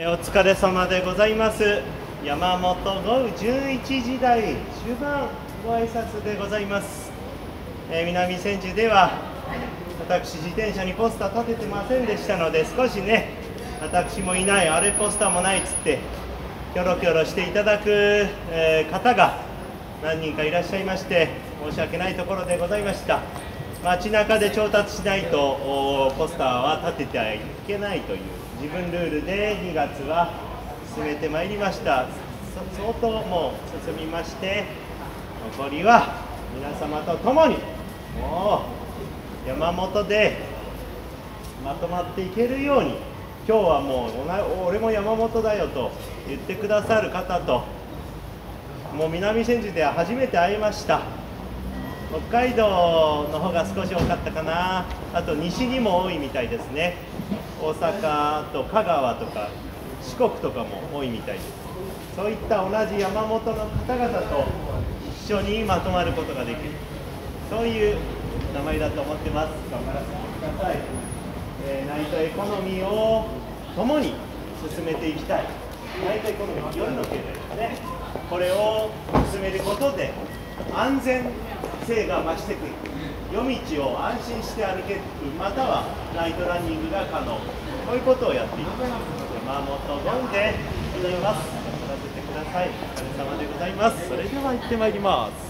お疲れ様でございます。山本豪11時台終盤ご挨拶でございます、えー、南千住では私自転車にポスター立ててませんでしたので少しね私もいないあれポスターもないっつってキョロキョロしていただく、えー、方が何人かいらっしゃいまして申し訳ないところでございました。街中で調達しないとポスターは立ててはいけないという自分ルールで2月は進めてまいりました。相当もう進みまして残りは皆様と共にもう山本でまとまっていけるように今日はもう俺も山本だよと言ってくださる方ともう南千住では初めて会いました。北海道の方が少し多かったかな。あと西にも多いみたいですね。大阪と香川とか四国とかも多いみたいです。そういった同じ山本の方々と一緒にまとまることができる。そういう名前だと思ってます。頑張らせてください、えー、ナイトエコノミーを共に進めていきたい。ナイトエコノミー夜の経済ですね。これを進めることで安全性が増してくる。夜道を安心して歩ける。またはナイトランニングが可能。こういうことをやっていきます。山本ゴンでございます。させてください。お疲れ様でございます。それでは行ってまいります。